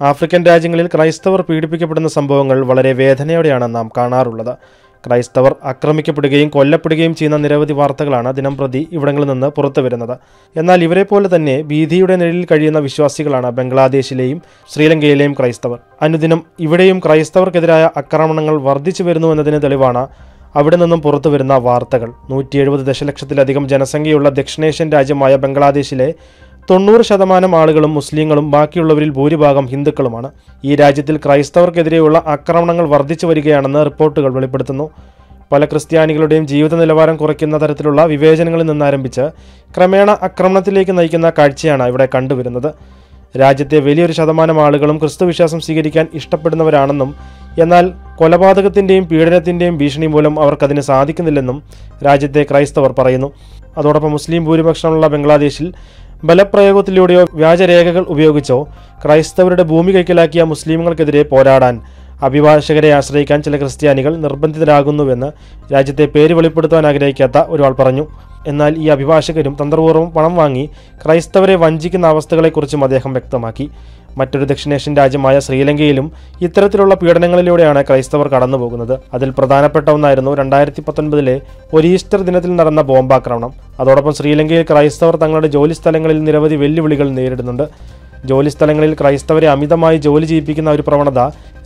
African രാജ്യങ്ങളിൽ ക്രൈസ്തവർ പീഡിപ്പിക്കപ്പെടുന്ന സംഭവങ്ങൾ വളരെ വേദനയോടെയാണ് നാം കാണാറുള്ളത്. ക്രൈസ്തവർ ആക്രമിക്കപ്പെടുകയും കൊല്ലപ്പെടുകയും ചെയ്യുന്ന നിരവധി വാർത്തകളാണ് ദിനംപ്രതി ഇവിടങ്ങളിൽ നിന്ന് പുറത്തു വരുന്നത് എന്നാൽ ഇവരെ പോലെ തന്നെ ഭീതിയുടെ നിഴലിൽ കഴിയുന്ന വിശ്വാസികളാണ് ബംഗ്ലാദേശിലെയും ശ്രീലങ്കയിലെയും ക്രൈസ്തവർ. അനുദിനം ഇവിടെയും ക്രൈസ്തവർക്കെതിരായ ആക്രമണങ്ങൾ വർദ്ധിച്ചു വരുന്നു എന്നതിന് തെളിവാണ് അവിടെ നിന്നും പുറത്തു വരുന്ന വാർത്തകൾ. നൂറ്റി എഴുപത് ദശലക്ഷത്തിലധികം ജനസംഖ്യയുള്ള ദക്ഷിണേഷ്യൻ രാജ്യമായ ബംഗ്ലാദേശിലെ തൊണ്ണൂറ് ശതമാനം ആളുകളും മുസ്ലിങ്ങളും ബാക്കിയുള്ളവരിൽ ഭൂരിഭാഗം ഹിന്ദുക്കളുമാണ്. ഈ രാജ്യത്തിൽ ക്രൈസ്തവർക്കെതിരെയുള്ള ആക്രമണങ്ങൾ വർദ്ധിച്ചു വരികയാണെന്ന് റിപ്പോർട്ടുകൾ വെളിപ്പെടുത്തുന്നു. പല ക്രിസ്ത്യാനികളുടെയും ജീവിത നിലവാരം കുറയ്ക്കുന്ന തരത്തിലുള്ള വിവേചനങ്ങളിൽ നിന്നാരംഭിച്ച് ക്രമേണ ആക്രമണത്തിലേക്ക് നയിക്കുന്ന കാഴ്ചയാണ് ഇവിടെ കണ്ടുവരുന്നത്. രാജ്യത്തെ വലിയൊരു ശതമാനം ആളുകളും ക്രിസ്തുവിശ്വാസം സ്വീകരിക്കാൻ ഇഷ്ടപ്പെടുന്നവരാണെന്നും എന്നാൽ കൊലപാതകത്തിന്റെയും പീഡനത്തിന്റെയും ഭീഷണി മൂലം അവർക്കതിന് സാധിക്കുന്നില്ലെന്നും രാജ്യത്തെ ക്രൈസ്തവർ പറയുന്നു. അതോടൊപ്പം മുസ്ലിം ഭൂരിപക്ഷമുള്ള ബംഗ്ലാദേശിൽ ബലപ്രയോഗത്തിലൂടെയോ വ്യാജരേഖകൾ ഉപയോഗിച്ചോ ക്രൈസ്തവരുടെ ഭൂമി കൈക്കലാക്കിയ മുസ്ലിമുകൾക്കെതിരെ പോരാടാൻ അഭിഭാഷകരെ ആശ്രയിക്കാൻ ചില ക്രിസ്ത്യാനികൾ നിർബന്ധിതരാകുന്നുവെന്ന് രാജ്യത്തെ പേര് വെളിപ്പെടുത്താൻ ആഗ്രഹിക്കാത്ത ഒരാൾ പറഞ്ഞു. എന്നാൽ ഈ അഭിഭാഷകരും തന്ത്രപൂർവം പണം വാങ്ങി ക്രൈസ്തവരെ വഞ്ചിക്കുന്ന അവസ്ഥകളെക്കുറിച്ചും അദ്ദേഹം വ്യക്തമാക്കി. മറ്റൊരു ദക്ഷിണേഷ്യൻ രാജ്യമായ ശ്രീലങ്കയിലും ഇത്തരത്തിലുള്ള പീഡനങ്ങളിലൂടെയാണ് ക്രൈസ്തവർ കടന്നുപോകുന്നത്. അതിൽ പ്രധാനപ്പെട്ട ഒന്നായിരുന്നു രണ്ടായിരത്തി പത്തൊൻപതിലെ ഒരു ഈസ്റ്റർ ദിനത്തിൽ നടന്ന ബോംബാക്രമണം. അതോടൊപ്പം ശ്രീലങ്കയിൽ ക്രൈസ്തവർ തങ്ങളുടെ ജോലി സ്ഥലങ്ങളിൽ നിരവധി വെല്ലുവിളികൾ നേരിടുന്നുണ്ട്. ജോലിസ്ഥലങ്ങളിൽ ക്രൈസ്തവരെ അമിതമായി ജോലി ചെയ്യിപ്പിക്കുന്ന ഒരു പ്രവണത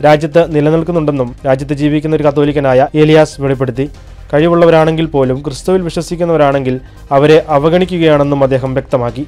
രാജ്യത്ത് നിലനിൽക്കുന്നുണ്ടെന്നും രാജ്യത്ത് ജീവിക്കുന്ന ഒരു കത്തോലിക്കനായ ഏലിയാസ് വെളിപ്പെടുത്തി. കഴിവുള്ളവരാണെങ്കിൽ പോലും ക്രിസ്തുവിൽ വിശ്വസിക്കുന്നവരാണെങ്കിൽ അവരെ അവഗണിക്കുകയാണെന്നും അദ്ദേഹം വ്യക്തമാക്കി.